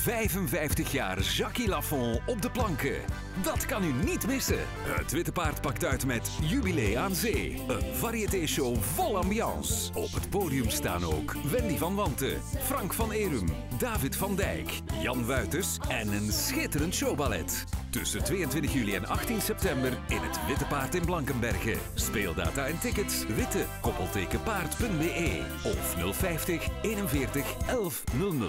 55 jaar Jacques Laffon op de planken. Dat kan u niet missen. Het Witte Paard pakt uit met Jubilee aan Zee. Een variétéshow vol ambiance. Op het podium staan ook Wendy van Wanten, Frank van Erum, David van Dijk, Jan Wuiters en een schitterend showballet. Tussen 22 juli en 18 september in het Witte Paard in Blankenbergen. Speeldata en tickets witte koppeltekenpaard.be of 050 41 11 00.